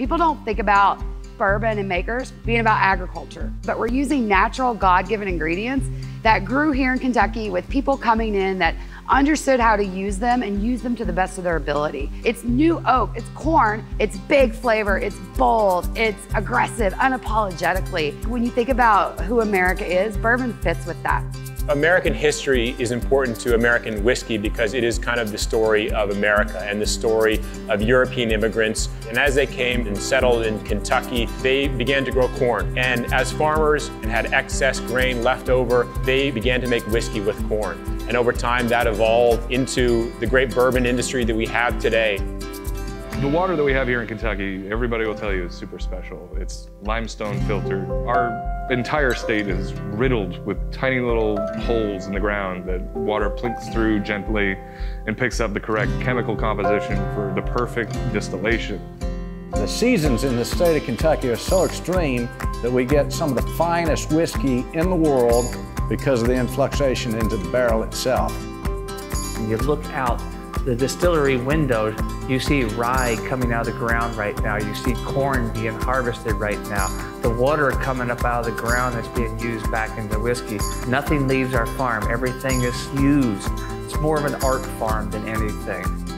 People don't think about bourbon and makers being about agriculture, but we're using natural, God given ingredients that grew here in Kentucky with people coming in that understood how to use them and use them to the best of their ability. It's new oak, it's corn, it's big flavor, it's bold, it's aggressive, unapologetically. When you think about who America is, bourbon fits with that. American history is important to American whiskey because it is kind of the story of America and the story of European immigrants. And as they came and settled in Kentucky, they began to grow corn. And as farmers and had excess grain left over, they began to make whiskey with corn. And over time, that evolved into the great bourbon industry that we have today. The water that we have here in Kentucky, everybody will tell you is super special. It's limestone filtered. Our entire state is riddled with tiny little holes in the ground that water plinks through gently and picks up the correct chemical composition for the perfect distillation. The seasons in the state of Kentucky are so extreme that we get some of the finest whiskey in the world because of the influxation into the barrel itself. When you look out the distillery window, you see rye coming out of the ground right now. You see corn being harvested right now. The water coming up out of the ground that's being used back into whiskey. Nothing leaves our farm. Everything is used. It's more of an art farm than anything.